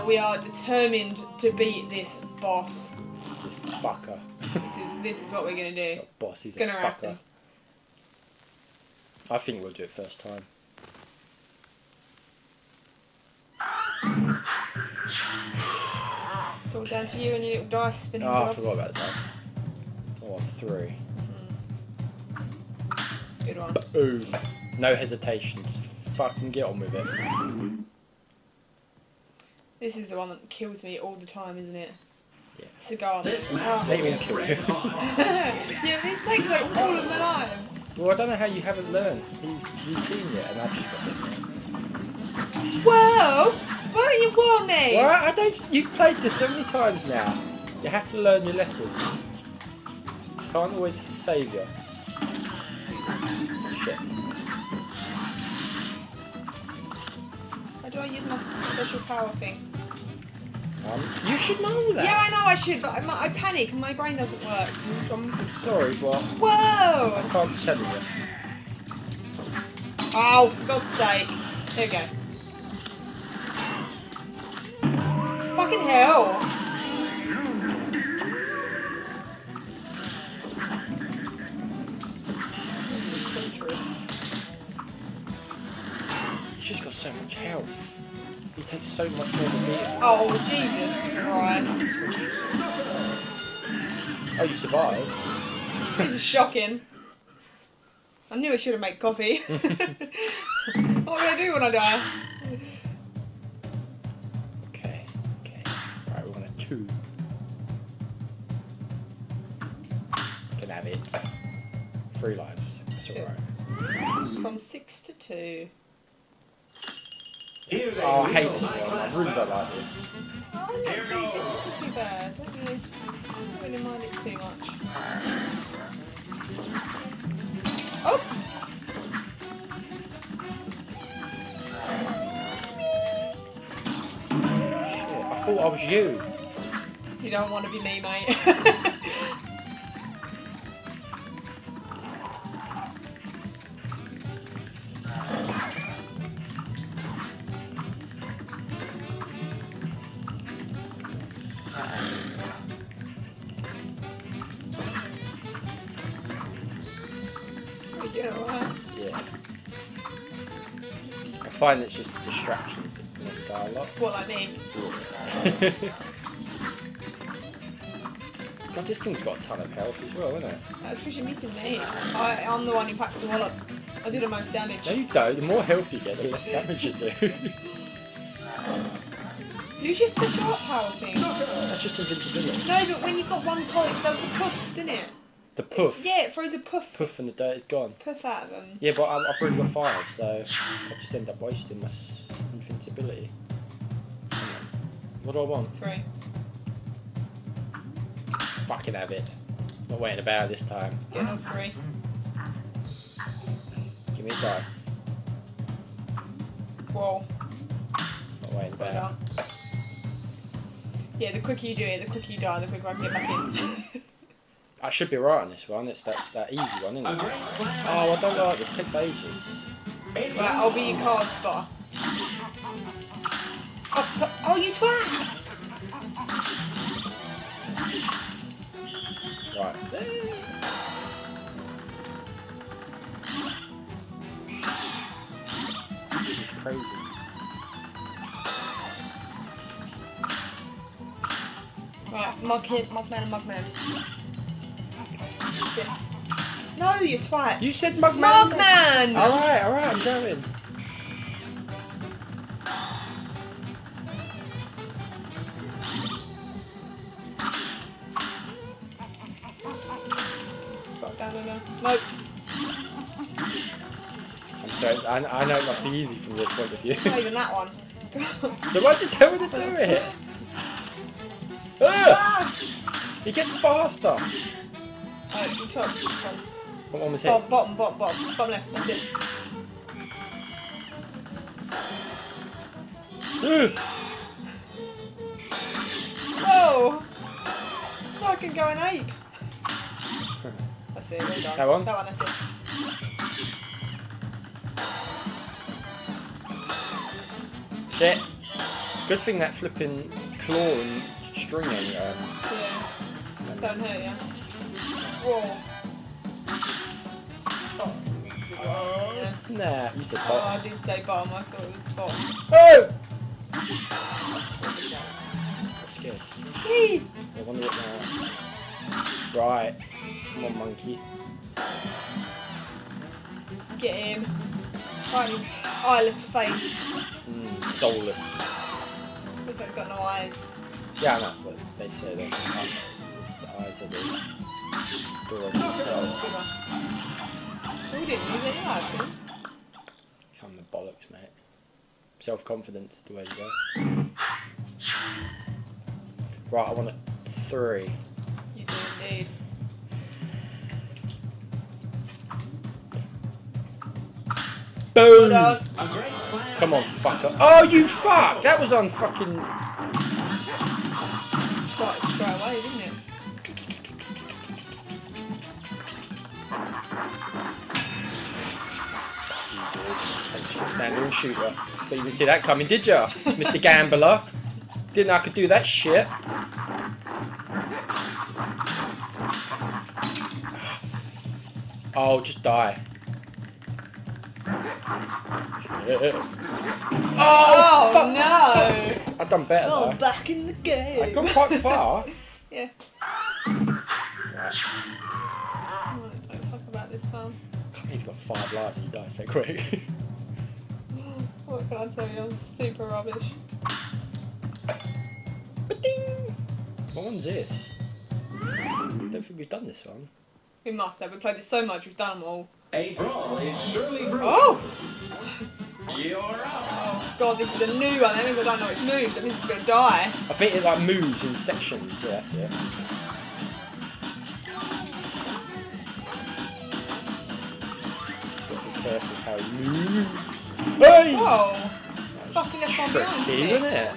Now we are determined to beat this boss. This fucker. This is this is what we're gonna do. Not boss, he's It's gonna a fucker. happen. I think we'll do it first time. It's all down to you and your little dice spinning Oh, I forgot about that. Oh, I'm three. Hmm. Good one. Boom. No hesitation. Just fucking get on with it. This is the one that kills me all the time, isn't it? Yeah. Cigar. man. Oh. They won't kill you. yeah, this takes like all of my lives. well, I don't know how you haven't learned his routine yet, and I've just got it. Whoa! Why don't you warn me? Well, I don't. You've played this so many times now. You have to learn your lesson. Can't always save you. Shit. Do I use my special power thing? Um, you should know that. Yeah, I know I should, but I, I panic and my brain doesn't work. I'm, I'm sorry, but I can't tell you. Oh, for God's sake. Here we go. Fucking hell. So much health. He takes so much more than me. Oh, Jesus Christ. Oh, you survived. This is shocking. I knew I should have made coffee. what will I do when I die? Okay, okay. Right, we're on a two. Can have it. Three lives. That's alright. From six to two. Oh, I hate this one. I really don't like this. Oh, I'm not too, this isn't too bad. I don't really, I don't really mind it too much. Oh! Shit, I thought I was you. You don't want to be me, mate. find it's just a distraction. Not dialogue. What, like me? God, this thing's got a ton of health as well, isn't it? That's because you're missing me. I, I'm the one who packs the wallop. I do the most damage. No, you don't. The more health you get, the less damage you do. Use your special power thing. That's just invincibility. No, but when you've got one point, does the puff, doesn't it? The puff. Yeah, it throws a puff, Puff and the dirt is gone. puff out of them. Yeah, but I, I've already got five, so I just end up wasting my invincibility. What do I want? Three. Fucking have it. Not waiting about this time. Get on three. Give me a dice. Whoa. Not waiting about. Yeah, the quicker you do it, the quicker you die, the quicker I can get back in. I should be right on this one. It's that that easy one, isn't it? Oh, I don't like this. takes ages. right, I'll be your card spotter. Oh, oh, you twat! Right. It's crazy. Right, mug him, mug man, mug man. No, you twat. You said Mugman. mug man! Alright, alright, I'm going. Nope. I'm sorry, I, I know it must be easy from your point of view. Not even that one. so why'd you tell me to do it? Ah! It gets faster. Oh, you top, you top. What one was hit? Bottom, bottom, bottom, bottom, bottom left. That's it. Whoa! Fucking going ape. That's it. Done. That one? That one. That's it. Shit. Good thing that flipping claw and string on um, Yeah. Don't hurt ya. Oh. Oh Yeah. snap! You said Oh, bottom. I did say bottom. I thought it was bottom. Oh! I'm scared. Whee! I wonder what now. Right. Come on, monkey. Get him. In his eyeless face. Mm, soulless. Like he's got no eyes. Yeah, I know, but they say his eyes are the door of the cell. We didn't use any eyes, did we? The bollocks, mate. Self confidence, the way to go. Right, I want a three. You do indeed. Boom! Hold on. Come on, fucker. Oh, you fuck! That was on fucking. Started straight away, didn't it? Stand there and shoot her. But you didn't see that coming, did ya, Mr. Gambler? Didn't know I could do that shit. Oh, just die. Oh, Oh, fuck! no! I've done better Oh, though. back in the game. I've gone quite far. yeah. Right. Oh, don't fuck about this time. can't believe you've got five lives and you die so quick. What can I tell you? I'm super rubbish. Ba-ding! What one's this? I don't think we've done this one. We must have. We played this so much, we've done them all. A brawl is surely brewing. Oh! You're up. Oh, God, this is a new one. That means I don't know its moves. That means it's going to die. I think it like moves in sections. Yeah, that's it. Got to be careful how he moves. Hey! Whoa! Fucking left one Tricky, isn't it?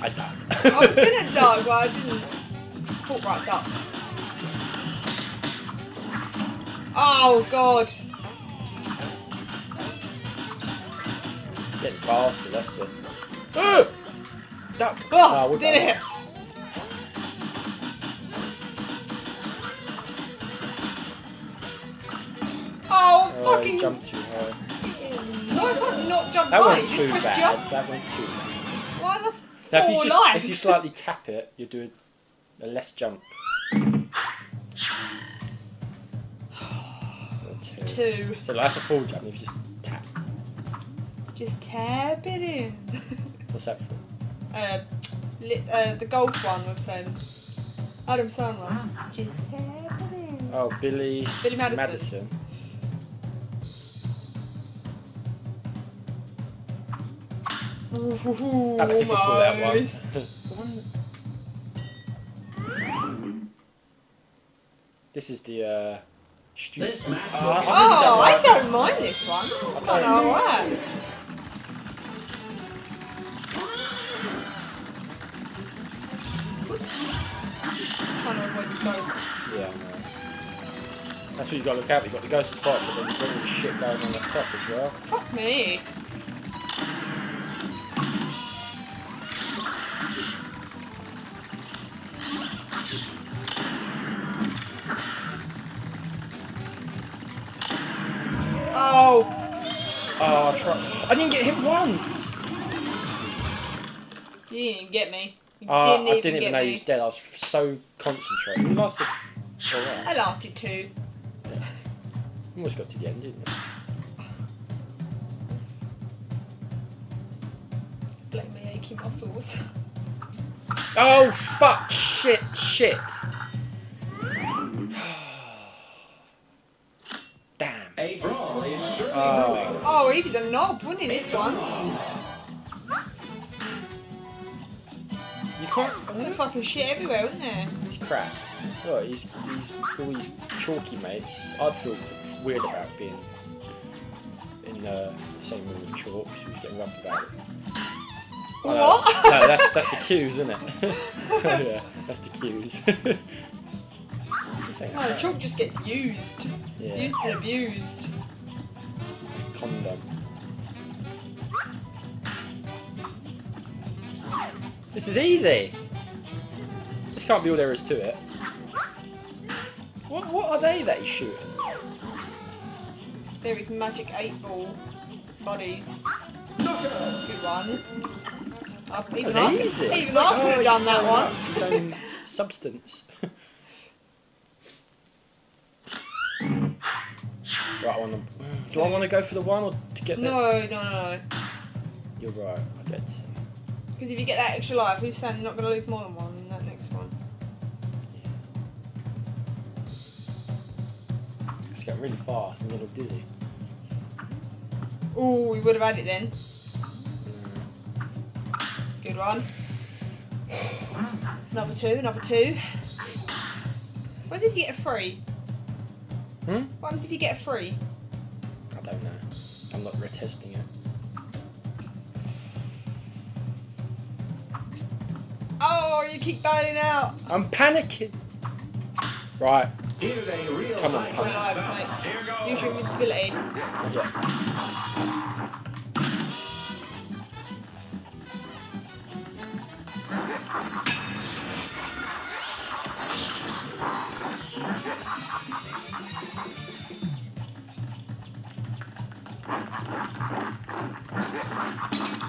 I died. I was gonna duck, but I didn't. Thought right duck. Oh god! Getting faster, that's the. Oh! Ah! Duck! Oh, we're did it! Oh, fucking! he jumped too high. Why can't you not jump That high? went You just too press bad. jump. That went too bad. Why that's Now, if four you, just, if you slightly tap it, you do a less jump. Two. Two. So like, that's a full jump if you just tap. Just tap it in. What's that for? uh, li- uh, the golf one with um, Adam Sandler. Just tap it in. Oh, Billy Billy Madison. Madison. Ooh, That was difficult, that one. One- This is the uh, stupid. This Oh, I really Oh, don't I don't mind this one. It's I kind of don't. alright. Trying to avoid the ghost. Yeah, That's what you've got to look out. You got the ghost at the bottom, but then you've got all the shit going on at the top as well. Fuck me. I didn't get hit once. you didn't get me. You Uh, didn't I didn't get even know me. he was dead. I was so concentrated. He lasted alright. I lasted two. Almost got to the end, didn't it? Blame my achy muscles. Oh fuck! Shit! Shit! Damn. A brawl is surely brewing. Oh. Oh, he was a knob, wasn't he, this one? You can't. There's fucking shit everywhere, isn't there? He's crap. Look, he's, he's all these chalky mates. I'd feel weird about being in uh, the same room with chalk. She was getting rubbed about it. What? No, that's that's the cues, isn't it? yeah, that's the cues. No, chalk just gets used. Yeah. Used and abused. Condom. This is easy. This can't be all there is to it. What what are they that he's shooting? There is magic eight ball bodies. Good one. Uh, even I, easy. even I could Oh, have done that one. up His own substance. right, want to. Do I want to go for the one or to get the? No, no, no. You're right. I bet. Because if you get that extra life, who's saying you're not going to lose more than one in that next one? It's getting really fast. I'm a little dizzy. Oh, we would have had it then. Mm. Good one. Another two, another two. Where did you get a free? Hmm? What happens if you get a free? I don't know. I'm not retesting it. Oh, you keep bailing out. I'm panicking. Right. Real Come on, high come on. class Lives, mate. bout. Here goes. Use your invincibility. Yeah.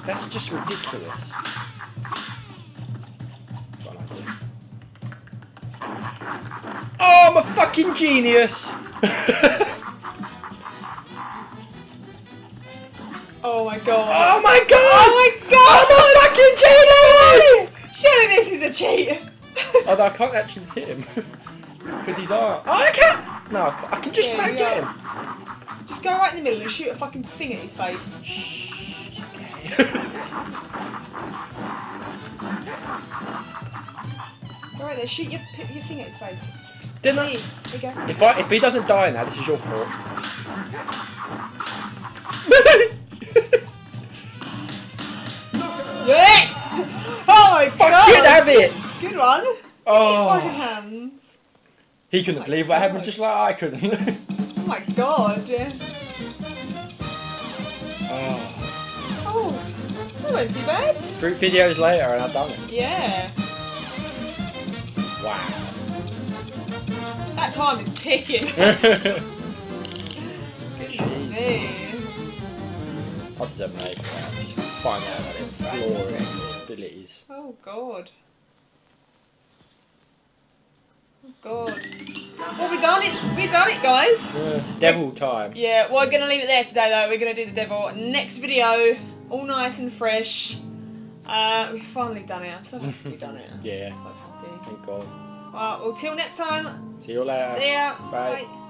That's just ridiculous. Got an idea. Oh, I'm a fucking genius! Oh my god. Oh my god! Oh my god! I'm a fucking genius! Surely this is a cheat. Although I can't actually hit him. Because he's armed. Oh, I can't! No, I can just Yeah, smack you get him. Just go right in the middle and shoot a fucking thing at his face. Shh. Go right there, shoot your, your thing at his face. Didn't I? there you go. If I if he doesn't die now, this is your fault. Yes! Oh my god! Fucking have it! Good one. Oh. His fucking hands. He couldn't my believe what happened, just like I couldn't. Oh my god. oh. Oh, that went too bad. Three videos later, and I've done it. Yeah. Wow. That time is ticking. Me. I deserve an A for that. Just find out about it. His abilities. Oh god. Oh god. Well, we done it. We done it, guys. Uh, devil time. Yeah, we're gonna leave it there today, though. We're gonna do the devil next video, all nice and fresh. Uh, we've finally done it. I'm so happy we've done it. Yeah. So happy. Thank God. Well, well, till next time. See you later. See ya. Bye. Bye.